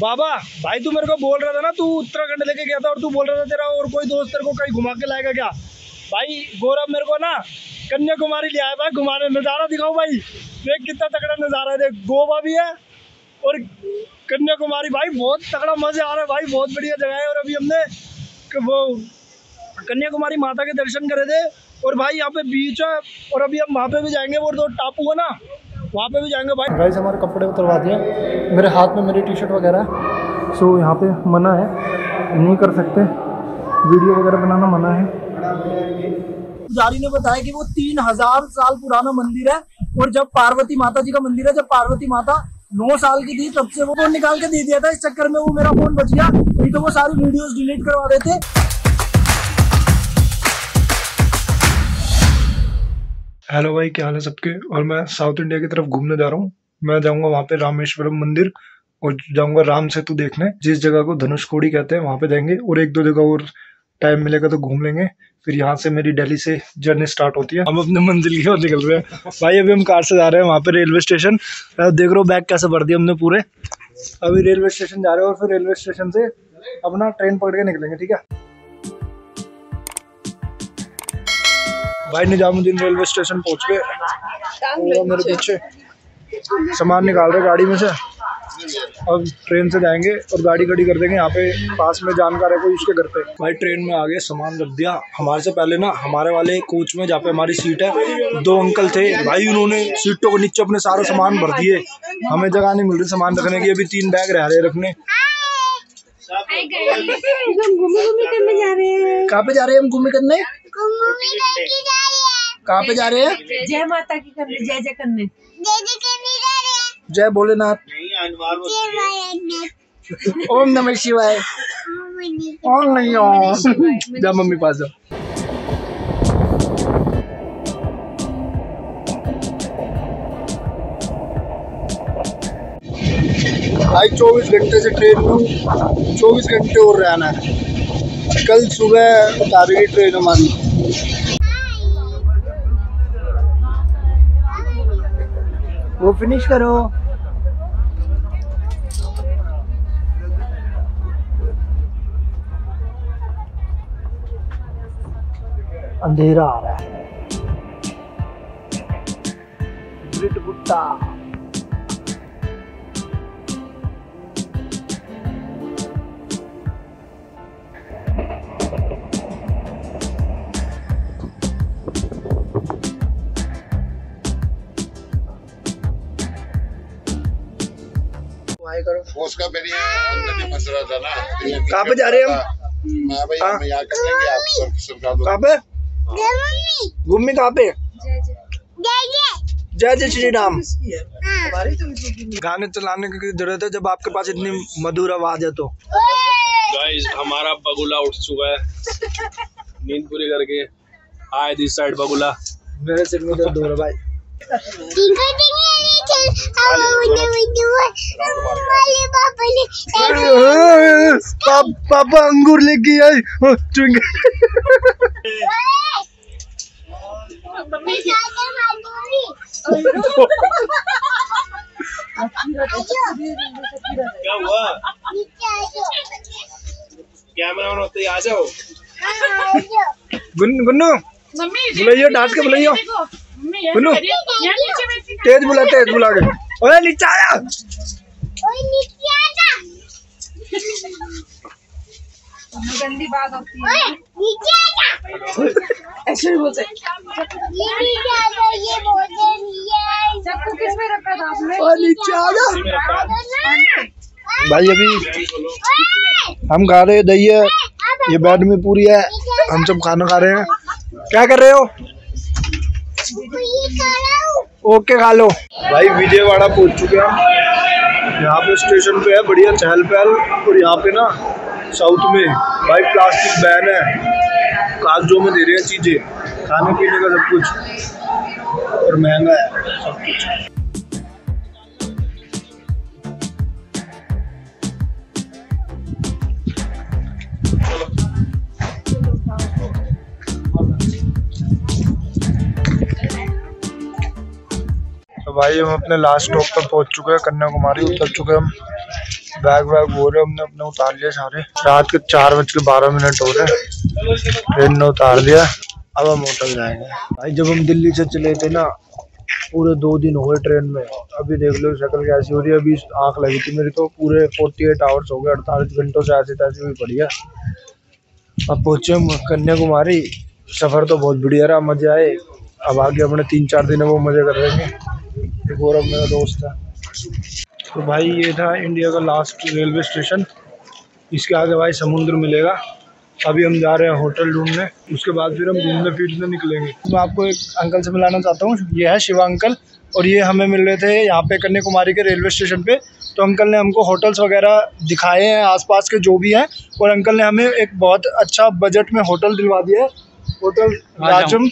बाबा, भाई तू मेरे को बोल रहा था ना, तू उत्तराखंड लेके गया था और तू बोल रहा था तेरा और कोई दोस्त तेरे को कहीं घुमा के लाएगा क्या? भाई, गौरव मेरे को ना कन्याकुमारी ले आया, भाई, घुमाने। नज़ारा दिखाओ भाई। देख कितना तगड़ा नज़ारा है, देख, गोवा भी है और कन्याकुमारी। भाई, बहुत तगड़ा मज़ा आ रहा है, भाई, बहुत बढ़िया जगह है और अभी हमने वो कन्याकुमारी माता के दर्शन करे थे। और भाई, यहाँ पे बीच है और अभी हम वहाँ पे भी जाएँगे, वो दो टापू है ना वहाँ पे भी जाएँगे भाई। गाइस हमारे कपड़े उतरवा दिए। मेरे हाथ में मेरी टी शर्ट वगैरह है। सो यहाँ पे मना है। नहीं कर सकते। वीडियो वगैरह बनाना मना है। पुजारी ने बताया कि वो तीन हज़ार साल पुराना मंदिर है और जब पार्वती माता जी का मंदिर है जब पार्वती माता नौ साल की थी तब से वो फ़ोन निकाल के दे दिया था। इस चक्कर में वो मेरा फ़ोन बच गया। नहीं तो वो सारी वीडियोस डिलीट करवा देते। हेलो भाई, क्या हाल है सबके? और मैं साउथ इंडिया की तरफ़ घूमने जा रहा हूँ। मैं जाऊँगा वहाँ पे रामेश्वरम मंदिर और जाऊँगा राम सेतु देखने। जिस जगह को धनुषकोडी कहते हैं, वहाँ पे जाएँगे और एक दो जगह और टाइम मिलेगा तो घूम लेंगे। फिर यहाँ से मेरी दिल्ली से जर्नी स्टार्ट होती है। हम अपने मंजिल की ओर निकल रहे हैं। भाई, अभी हम कार से जा रहे हैं, वहाँ पे रेलवे स्टेशन देख रहे हो बैग कैसे भर दिया हमने पूरे। अभी रेलवे स्टेशन जा रहे हैं और फिर रेलवे स्टेशन से अपना ट्रेन पकड़ के निकलेंगे, ठीक है? भाई निजामुद्दीन रेलवे स्टेशन पहुँच गए। वो मेरे पीछे। सामान निकाल रहे गाड़ी में से। अब ट्रेन से जाएँगे और गाड़ी खड़ी कर देंगे यहाँ पे। पास में जानकार है कोई उसके घर पे। भाई ट्रेन में आ गए सामान रख दिया। हमारे से पहले ना हमारे वाले कोच में जहाँ पे हमारी सीट है दो अंकल थे। भाई उन्होंने सीटों के नीचे अपने सारा सामान भर दिए। हमें जगह नहीं मिल रही सामान रखने की। अभी तीन बैग रह रहे रखने। कहाँ पे जा रहे हैं? हम घूमे करने घूमे करके जा रहे हैं कहाँ पे जा रहे हैं? जय माता की करने जय जय करने। जय जय करने जा रहे हैं। जय भोलेनाथ। ओम नमः शिवाय। ओम नहीं ओम जा मम्मी पास जाओ। भाई चौबीस घंटे से ट्रेन में चौबीस घंटे और रहना है। कल सुबह उतारेगी ट्रेन हमारी वो फिनिश करो। अंधेरा आ रहा है। ग्रिट गुट्टा करो। उसका मेरी अंदर फंस रहा था ना। कहाँ पे जा रहे हम? मैं भाई हाँ? हम यहाँ कर लेंगे आप सरकार कहाँ पे? घूमने कहाँ पे? जय जय। जय जय। श्री राम। हाँ। गाने चलाने की ज़रूरत है जब आपके पास इतनी मधुर आवाज़ है तो। गाइस हमारा बगुला उठ चुका है। नींद पूरी करके। आए दिस साइड बगुला। मेरे सिर में दर्द हो रहा है भाई। पापा अंगूर लेके आए हाँ, क्या हुआ कैमरा ऑन होते ही आ जाओ हाँ, जाओ गुन, गुन्नू। मम्मी बुलाइयो डांट के बुलाइयो। ना। तेज बुला तेज बुला के। ओए नीचे आया। ओए नीचे आ जा। गंदी बात होती है। नीचे आ ऐसे बोलते ये नीचे आ ये बोलते नहीं सबको किसमें रखा था आपने? ओए नीचे आ भाई अभी हम खा रहे दही है। ये बेड में पूरी है। हम सब खाना खा रहे हैं। क्या कर रहा हूँ? ओके, खा लो। भाई, विजयवाड़ा पहुँच चुके हैं यहाँ पे स्टेशन पे है, बढ़िया चहल पहल। और यहाँ पे ना, साउथ में, भाई, प्लास्टिक बैन है। कागजों में दे रहे हैं चीज़ें। खाने पीने का सब कुछ। और महँगा है, सब कुछ। तो भाई हम अपने लास्ट स्टॉप पर पहुँच चुके हैं, कन्याकुमारी उतर चुके हैं हम। बैग वैग हो रहे हमने, अपने उतार लिए सारे। रात के चार बज के बारह मिनट हो रहे ट्रेन ने उतार दिया अब हम होटल जाएँगे। भाई जब हम दिल्ली से चले थे ना, पूरे दो दिन हो गए ट्रेन में। अभी देख लो शक्ल कैसी हो रही है। अभी आँख लगी थी मेरी तो पूरे फोर्टी एट आवर्स हो गए, अड़तालीस घंटों से ऐसे तैसी हुई पड़ी है अब पहुँचे कन्याकुमारी। सफ़र तो बहुत बढ़िया रहा, मज़े आए। अब आगे अपने तीन चार दिन वो मज़े कर रहे हैं एक गौरव मेरा दोस्त है। तो भाई ये था इंडिया का लास्ट रेलवे स्टेशन इसके आगे भाई समुद्र मिलेगा। अभी हम जा रहे हैं होटल ढूँढने। उसके बाद फिर हम घूमने फिरने निकलेंगे। मैं आपको एक अंकल से मिलाना चाहता हूँ। ये है शिवा अंकल और ये हमें मिल रहे थे यहाँ पे कन्याकुमारी के रेलवे स्टेशन पे। तो अंकल ने हमको होटल्स वगैरह दिखाए हैं आसपास के जो भी हैं। और अंकल ने हमें एक बहुत अच्छा बजट में होटल दिलवा दिया है। होटल राजम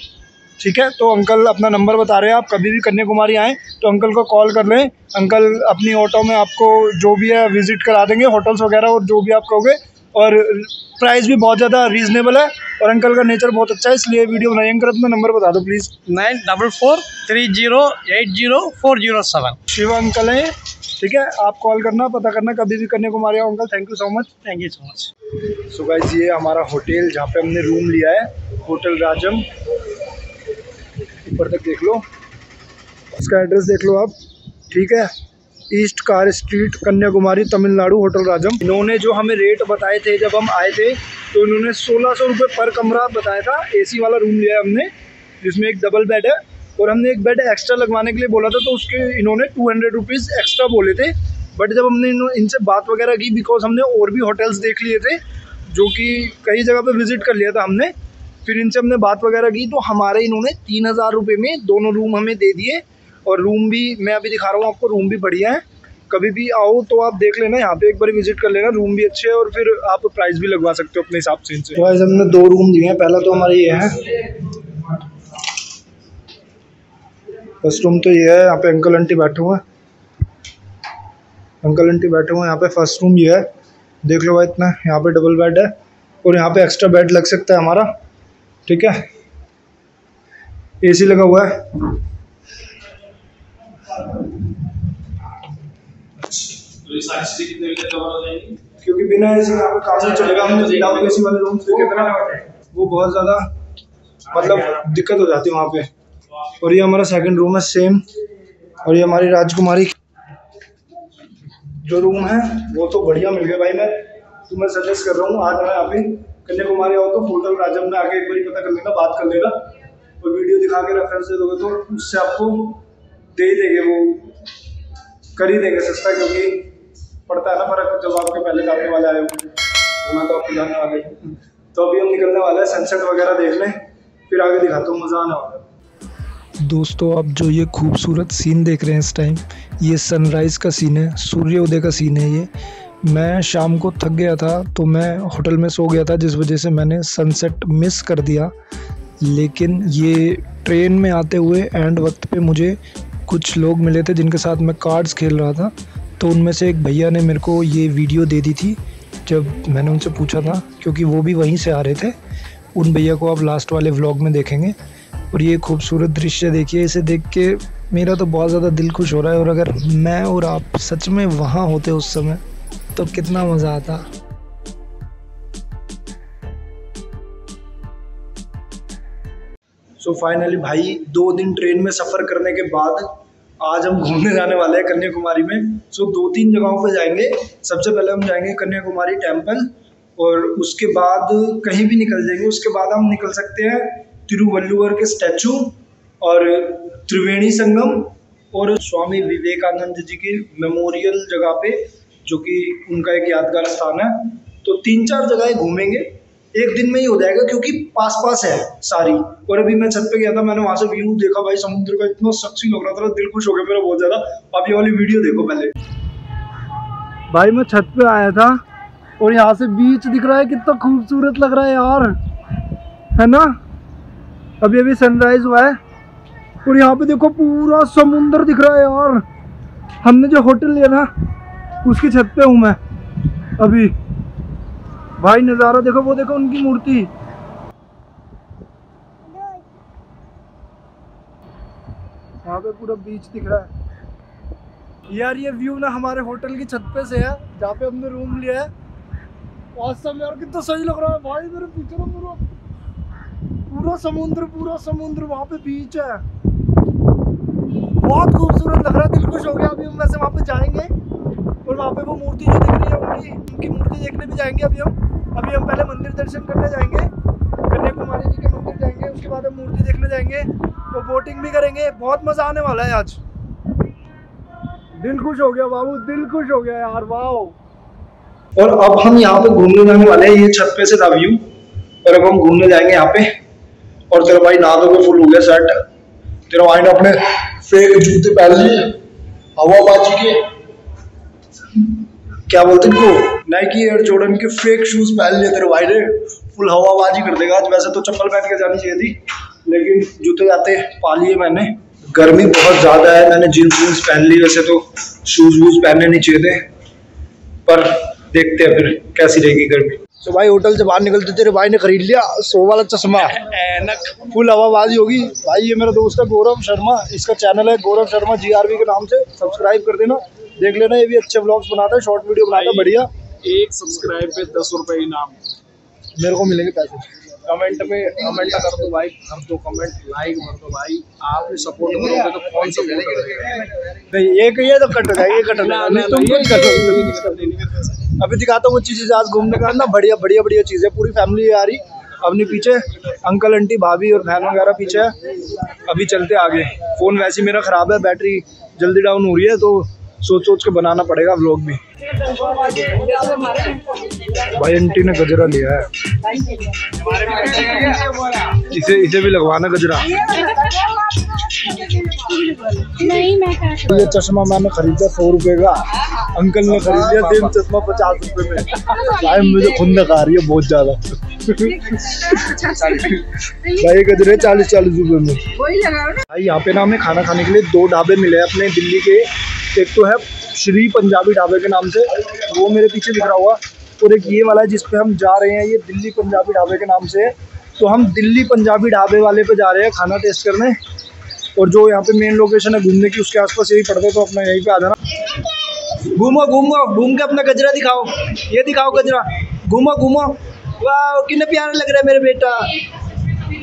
ठीक है? तो अंकल अपना नंबर बता रहे हैं। आप कभी भी कन्याकुमारी आएँ तो अंकल को कॉल कर लें। अंकल अपनी ऑटो में आपको जो भी है विज़िट करा देंगे होटल्स वगैरह और जो भी आप कहोगे। और प्राइस भी बहुत ज़्यादा रीजनेबल है और अंकल का नेचर बहुत अच्छा है इसलिए वीडियो बनाइए। अंकल अपना नंबर बता दो please nine double four three zero eight zero four zero seven Shiva uncle हैं। ठीक है? आप कॉल करना पता करना कभी भी कन्याकुमारी आओ uncle. Thank you so much thank you so much so guys ये हमारा होटल जहाँ पे हमने रूम लिया है होटल राजम। ऊपर तक देख लो। इसका एड्रेस देख लो आप। ठीक है? East car street Kanyakumari, Tamil Nadu, hotel Rajam. इन्होंने जो हमें रेट बताए थे, जब हम आए थे तो इन्होंने सोलह सौ रुपये पर कमरा बताया था एसी वाला रूम लिया हमने, जिसमें एक डबल बेड है। और हमने एक बेड एक्स्ट्रा लगवाने के लिए बोला था तो उसके इन्होंने टू हंड्रेड रुपीज़ एक्स्ट्रा बोले थे। बट जब हमने इनसे बात वगैरह की बिकॉज़ हमने और भी होटल्स देख लिए थे, जो कि कई जगह पे विज़िट कर लिया था हमने फिर इनसे हमने बात वगैरह की तो हमारे इन्होंने तीन हज़ार रुपये में दोनों रूम हमें दे दिए। और रूम भी, मैं अभी दिखा रहा हूँ आपको रूम भी बढ़िया है। कभी भी आओ तो आप देख लेना, यहाँ पे एक बार विज़िट कर लेना रूम भी अच्छे है और फिर आप प्राइस भी लगवा सकते हो अपने हिसाब से इनसे। आज हमने दो रूम दिए हैं, पहला तो हमारा ये है। फ़र्स्ट रूम तो ये है, यहाँ पे अंकल आंटी बैठे हुए हैं। अंकल आंटी बैठे हुए हैं, यहाँ पे फ़र्स्ट रूम ये है। देख लो भाई इतना, यहाँ पे डबल बेड है। और यहाँ पे एक्स्ट्रा बेड लग सकता है हमारा। ठीक है? एसी लगा हुआ है। तो क्योंकि बिना एसी यहाँ पे काम नहीं चलेगा विदाउट एसी वाले रूम से कितना वो बहुत ज़्यादा मतलब दिक्कत हो जाती है वहाँ पे। और ये हमारा सेकंड रूम है सेम और ये हमारी राजकुमारी जो रूम है वो तो बढ़िया मिल गया भाई। मैं तुम्हें सजेस्ट कर रहा हूँ आज मैं यहाँ पे कन्याकुमारी आओ तो होटल राजम में आके एक बार पता कर लेना, बात कर लेना। और वीडियो दिखा के रेफरेंस दे दोगे तो उससे आपको दे ही देंगे, वो कर ही देंगे सस्ता, क्योंकि पड़ता है ना फ़र्क, जब आपके पहले जाने वाले आए होंगे तो आपको जानने वाले। तो अभी हम निकलने वाले हैं सनसेट वगैरह देखने फिर आगे दिखाता हूँ, मज़ा आने वाला दोस्तों, आप जो ये खूबसूरत सीन देख रहे हैं इस टाइम ये सनराइज़ का सीन है, सूर्योदय का सीन है ये। मैं शाम को थक गया था तो मैं होटल में सो गया था, जिस वजह से मैंने सनसेट मिस कर दिया। लेकिन ये ट्रेन में आते हुए एंड वक्त पे मुझे कुछ लोग मिले थे, जिनके साथ मैं कार्ड्स खेल रहा था। तो उनमें से एक भैया ने मेरे को ये वीडियो दे दी थी, जब मैंने उनसे पूछा था, क्योंकि वो भी वहीं से आ रहे थे। उन भैया को आप लास्ट वाले व्लॉग में देखेंगे। और ये खूबसूरत दृश्य देखिए, इसे देख के मेरा तो बहुत ज़्यादा दिल खुश हो रहा है। और अगर मैं और आप सच में वहाँ होते उस समय तो कितना मज़ा आता। सो so फाइनली भाई दो दिन ट्रेन में सफ़र करने के बाद आज हम घूमने जाने वाले हैं कन्याकुमारी में। सो so, दो तीन जगहों पे जाएँगे। सबसे पहले हम जाएँगे कन्याकुमारी टेंपल और उसके बाद कहीं भी निकल जाएँगे। उसके बाद हम निकल सकते हैं तिरुवल्लुवर के स्टैचू और त्रिवेणी संगम और स्वामी विवेकानंद जी की मेमोरियल जगह पे। जो कि उनका एक यादगार स्थान है। तो तीन चार जगह घूमेंगे। एक दिन में ही हो जाएगा क्योंकि पास पास है सारी। और अभी मैं छत पे गया था, मैंने वहाँ से व्यू देखा भाई, समुद्र का इतना सक्सी लग रहा था दिल खुश हो गया मेरा बहुत ज़्यादा। आप ये वाली वीडियो देखो पहले। भाई, मैं छत पे आया था और यहाँ से बीच दिख रहा है, कितना खूबसूरत लग रहा है यार। है ना? अभी अभी सनराइज हुआ है और यहाँ पे देखो पूरा समुंदर दिख रहा है यार। हमने जो होटल लिया ना उसकी छत पे हूँ मैं। अभी। भाई, नज़ारा देखो, वो देखो उनकी मूर्ति। पे पूरा बीच दिख रहा है। यार, ये व्यू ना हमारे होटल की छत पे से है, जहाँ पे हमने रूम लिया है। औसम यार, कितना सही लग रहा है भाई, मेरे पीछे ना पूरा पूरा समुद्र पूरा समुद्र, वहाँ पे बीच है। बहुत खूबसूरत लग रहा है, दिल खुश हो गया। अभी हम वैसे वहाँ पे जाएँगे। वहाँ पे वो मूर्ति जो दिख रही है, उनकी उनकी मूर्ति देखने भी जाएँगे अभी हम। अभी हम पहले मंदिर दर्शन करने जाएँगे। कन्याकुमारी जी के मंदिर जाएँगे, उसके बाद हम मूर्ति देखने जाएँगे। तो बोटिंग भी करेंगे। बहुत मज़ा आने वाला है आज। दिल खुश हो गया बाबू, दिल खुश हो गया यार वाह और अब हम यहाँ पे घूमने जाने वाले हैं, ये छत पे से था व्यू और अब हम घूमने जाएँगे यहाँ पे। और तेरा भाई नहा धो फुल हो गया सेट तेरा भाई ने अपने फेक जूते पहन लिए। हवाबाजी के। क्या बोलते हैं इनको? नाइकी एयर जॉर्डन के फेक शूज़ पहन लिए तेरे भाई ने। फुल हवाबाजी कर देगा आज। वैसे तो चप्पल पहन के जानी चाहिए थी। लेकिन जूते जाते पा लिए मैंने। गर्मी बहुत ज़्यादा है। मैंने जीन्स वीन्स पहन ली। वैसे तो शूज़ वूज पहनने नहीं चाहिए थे। पर देखते हैं फिर कैसी रहेगी गर्मी। तो भाई होटल से बाहर निकलते तेरे भाई ने खरीद लिया सो वाला चश्मा। फुल हवाबाजी होगी। भाई ये मेरा दोस्त है गौरव शर्मा। इसका चैनल है गौरव शर्मा जीआरबी के नाम से। सब्सक्राइब कर देना। देख लेना ये भी अच्छे ब्लॉग्स बनाता है शॉर्ट वीडियो बनाता है बढ़िया। एक सब्सक्राइब पे दस रुपए इनाम। मेरे को मिलेंगे पैसे। कमेंट में कमेंट कर दो भाई कर दो कमेंट लाइक कर दो भाई। आप भी सपोर्ट करोगे तो कौन सपोर्ट करेगा? नहीं एक ये तो कट हो जाएगा ये कट नहीं, तुम कुछ करो अभी दिखाता हूँ चीज़ें आज घूमने का ना बढ़िया बढ़िया बढ़िया चीज़ें पूरी फैमिली आ रही अपने पीछे अंकल आंटी भाभी और बहन वगैरह पीछे है। अभी चलते आगे। फ़ोन वैसे मेरा ख़राब है बैटरी जल्दी डाउन हो रही है तो सोच सोच के बनाना पड़ेगा व्लॉग भी। भाई आंटी ने गजरा लिया है। इसे इसे भी लगवाना गजरा। नहीं मैं ये चश्मा मैंने खरीदा सौ रुपए का। अंकल ने खरीद लिया सेम चश्मा पचास रुपए में। भाई मुझे खुंदक आ रही है बहुत ज़्यादा। भाई गजरे चालीस चालीस रुपए में। भाई यहाँ पे ना हमें खाना खाने के लिए दो ढाबे मिले अपने दिल्ली के। एक तो है श्री पंजाबी ढाबे के नाम से, वो मेरे पीछे दिख रहा हुआ। और एक ये वाला है जिस पे हम जा रहे हैं, ये दिल्ली पंजाबी ढाबे के नाम से। है तो हम दिल्ली पंजाबी ढाबे वाले पे जा रहे हैं खाना टेस्ट करने। और जो यहाँ पे मेन लोकेशन है घूमने की, उसके आसपास यही पड़ता है तो अपना यहीं पे आ जाना। घूमो घूमो, घूम के अपना गजरा दिखाओ। ये दिखाओ गजरा। घूमो घूमो। वाह, कितने प्यारा लग रहा है मेरे बेटा।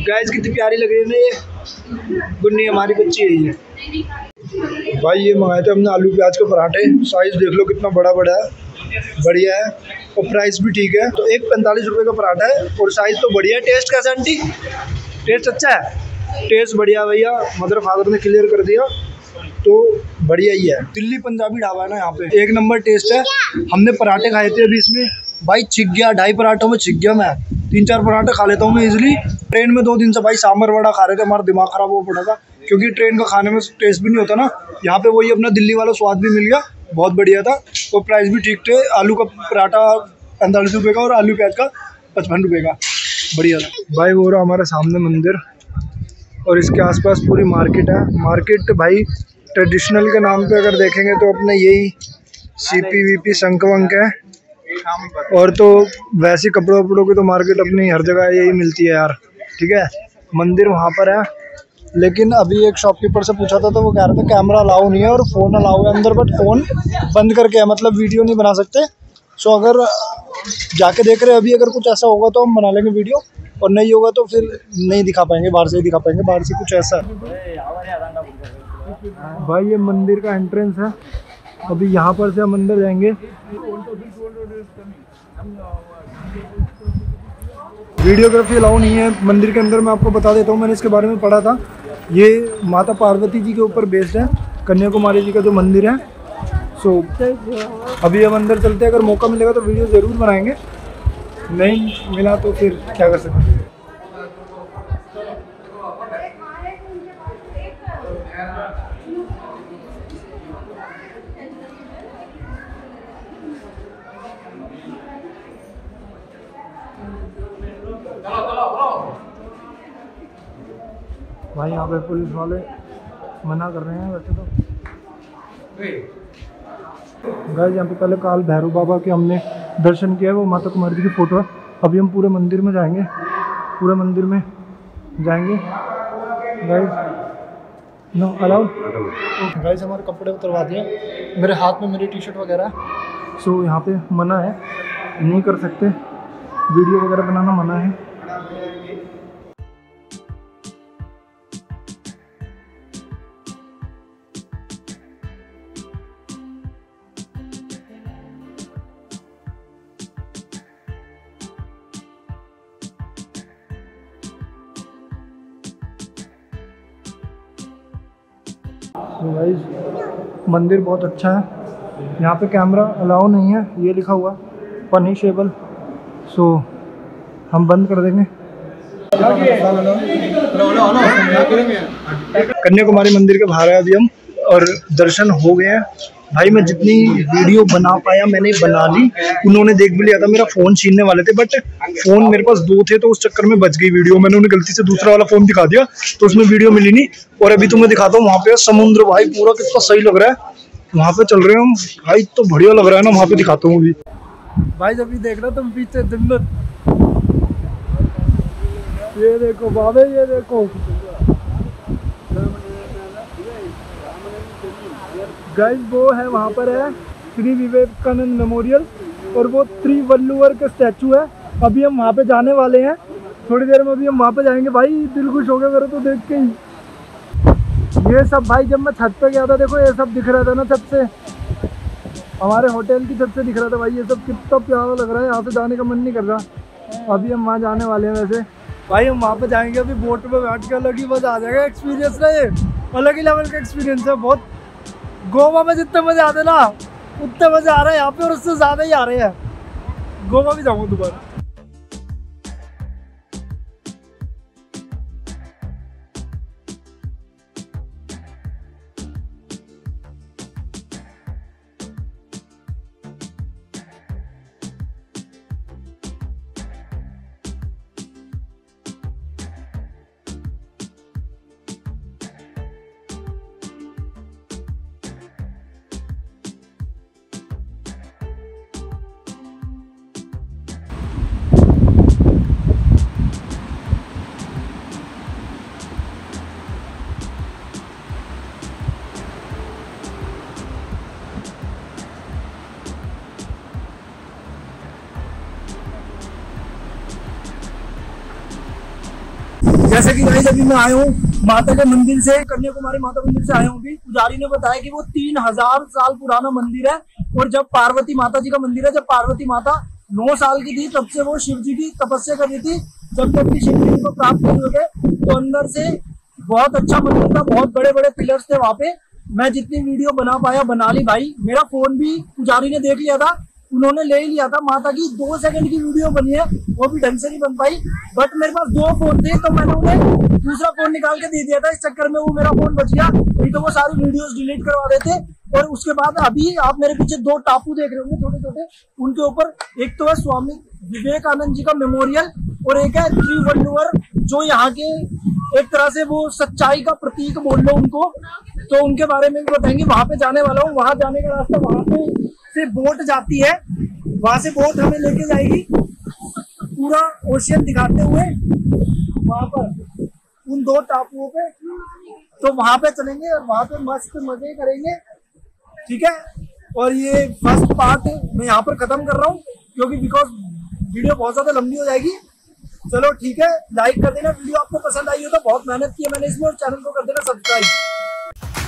गाइस कितनी प्यारी लग रही है ना ये। गुन्नी हमारी बच्ची है ये। भाई, ये मंगाए थे हमने आलू प्याज के पराठे। साइज़ देख लो कितना बड़ा बड़ा है। बढ़िया है और प्राइस भी ठीक है। तो एक पैंतालीस रुपये का पराठा है और साइज़ तो बढ़िया है। टेस्ट कैसा आंटी टेस्ट अच्छा है? टेस्ट बढ़िया भैया। मदर फादर ने क्लियर कर दिया। तो बढ़िया ही है। दिल्ली पंजाबी ढाबा है ना यहाँ पे। एक नंबर टेस्ट है। हमने पराठे खाए थे अभी इसमें। भाई छिक गया ढाई पराठों में छिक गया मैं। तीन चार पराठे खा लेता हूँ मैं इजिली ट्रेन में दो दिन से भाई सांभर वड़ा खा रहे थे। हमारा दिमाग खराब हो पड़ा था। क्योंकि ट्रेन का खाने में टेस्ट भी नहीं होता ना। यहाँ पे वही अपना दिल्ली वाला स्वाद भी मिल गया, बहुत बढ़िया था। और प्राइस भी ठीक थे, आलू का पराठा पैंतालीस रुपये का और आलू प्याज का पचपन रुपये का। बढ़िया था। भाई वो रहा हमारे सामने मंदिर और इसके आसपास पूरी मार्केट है। मार्केट भाई ट्रेडिशनल के नाम पे अगर देखेंगे तो अपने यही सी पी वी पी संक वंक है। और तो वैसे कपड़ों वपड़ों की तो मार्केट अपनी हर जगह यही मिलती है यार, ठीक है? मंदिर वहाँ पर है। लेकिन अभी एक शॉपकीपर से पूछा था तो वो कह रहे थे कैमरा अलाउ नहीं है और फ़ोन अलाउ है अंदर बट फ़ोन बंद करके है मतलब वीडियो नहीं बना सकते. सो अगर जाके देख रहे हैं, अभी अगर कुछ ऐसा होगा तो हम बना लेंगे वीडियो और नहीं होगा तो फिर नहीं दिखा पाएँगे, बाहर से ही दिखा पाएँगे, बाहर से कुछ ऐसा है। भाई, ये मंदिर का एंट्रेंस है। अभी यहाँ पर से हम अंदर जाएँगे। वीडियोग्राफी अलाउ नहीं है। मंदिर के अंदर मैं आपको बता देता हूँ, मैंने इसके बारे में पढ़ा था। ये माता पार्वती जी के ऊपर बेस्ड है, कन्याकुमारी जी का जो मंदिर है। सो अभी हम अंदर चलते हैं, अगर मौका मिलेगा तो वीडियो ज़रूर बनाएँगे। नहीं मिला तो फिर क्या कर सकते? हैं भाई, यहाँ पे पुलिस वाले मना कर रहे हैं वैसे तो। गाइस यहाँ पे पहले काल भैरव बाबा के हमने दर्शन किया है, वो माता कुमारी जी की फ़ोटो है। अभी हम पूरे मंदिर में जाएँगे, पूरे मंदिर में जाएँगे। गाइस नो अलाउड गाइस हमारे कपड़े उतरवा दिए। मेरे हाथ में मेरी टी शर्ट वगैरह सो यहाँ पे मना है, नहीं कर सकते। वीडियो वगैरह बनाना मना है। गाइस मंदिर बहुत अच्छा है। यहाँ पे कैमरा अलाउ नहीं है, ये लिखा हुआ पनिशेबल सो हम बंद कर देंगे। कन्याकुमारी मंदिर के बाहर है अभी हम। और दर्शन हो गए भाई, मैं जितनी वीडियो बना पाया, मैंने बना ली। उन्होंने देख भी लिया था, मेरा फ़ोन छीनने वाले थे बट फ़ोन मेरे पास दो थे तो उस चक्कर में बच गई वीडियो मैंने उन्हें गलती से दूसरा वाला फ़ोन दिखा दिया तो उसमें वीडियो मिली नहीं। और अभी तुम्हें दिखाता हूँ, वहाँ पे समुद्र। भाई, पूरा कितना सही लग रहा है। वहाँ पे चल रहे हैं हम। भाई तो बढ़िया लग रहा है ना, वहाँ पे दिखाता हूँ अभी। भाई, जब देख रहा तुम पीछे जन्नत ये देखो, बाबे, ये देखो। गाइस वो है, वहाँ पर है श्री विवेकानंद मेमोरियल और वो त्रिवल्लुवर का स्टैचू है। अभी हम वहाँ पे जाने वाले हैं। थोड़ी देर में अभी हम वहाँ पे जाएँगे। भाई, दिल खुश हो गया मेरा तो देख के ही। ये सब, भाई, जब मैं छत पे गया था, देखो, ये सब दिख रहा था ना छत से। हमारे होटल की छत से दिख रहा था, भाई, ये सब कितना प्यारा लग रहा है। यहाँ से जाने का मन नहीं कर रहा। अभी हम वहाँ जाने वाले हैं वैसे। भाई, हम वहाँ पे जाएँगे, अभी बोट पे बैठ के अलग ही मज़ा आ जाएगा। एक्सपीरियंस ना ये। अलग ही लेवल का एक्सपीरियंस है, बहुत गोवा में जितने मज़े आते ना, उतने मज़े आ रहे हैं। यहाँ पे और उससे ज़्यादा ही आ रहे हैं। गोवा भी जाऊँगा दोबारा। जैसे कि भाई अभी मैं आया हूँ माता के मंदिर से, कन्याकुमारी माता मंदिर से आया हूँ अभी। पुजारी ने बताया कि वो तीन हज़ार साल पुराना मंदिर है और जब पार्वती माता जी का मंदिर है, जब पार्वती माता नौ साल की थी, तब से वो शिव जी की तपस्या कर रही थी। जब तक कि शिव जी को प्राप्त नहीं हो गए तो अंदर से बहुत अच्छा मंदिर था, बहुत बड़े बड़े पिलर्स थे वहाँ पे। मैं जितनी वीडियो बना पाया, बना ली भाई। मेरा फ़ोन भी पुजारी ने देख लिया था। उन्होंने ले ही लिया था। माता की दो सेकंड की वीडियो बनी है, वो भी ढंग से नहीं बन पाई। बट मेरे पास दो फ़ोन थे तो मैंने उन्हें दूसरा फ़ोन निकाल के दे दिया था। इस चक्कर में वो मेरा फ़ोन बच गया, नहीं तो वो सारी वीडियोस डिलीट करवा देते और उसके बाद अभी आप मेरे पीछे दो टापू देख रहे होंगे छोटे छोटे उनके ऊपर एक तो है स्वामी विवेकानंद जी का मेमोरियल और एक है त्रिवल्लुवर जो यहाँ के एक तरह से वो सच्चाई का प्रतीक बोल लो उनको। तो उनके बारे में भी बताएँगे। वहाँ पे जाने वाला हूँ, वहाँ जाने का रास्ता वहाँ पे से बोट जाती है। वहाँ से बोट हमें लेके जाएगी। पूरा ओशियन दिखाते हुए। वहाँ पर उन दो टापुओं पे। तो वहाँ पे चलेंगे और वहाँ पे मस्त मज़े करेंगे। ठीक है? और ये फ़र्स्ट पार्ट मैं यहाँ पर खत्म कर रहा हूँ, क्योंकि बिकॉज़ वीडियो बहुत ज़्यादा लंबी हो जाएगी। चलो ठीक है लाइक कर देना। वीडियो आपको पसंद आई हो तो बहुत मेहनत की है मैंने इसमें और चैनल को कर देना सब्सक्राइब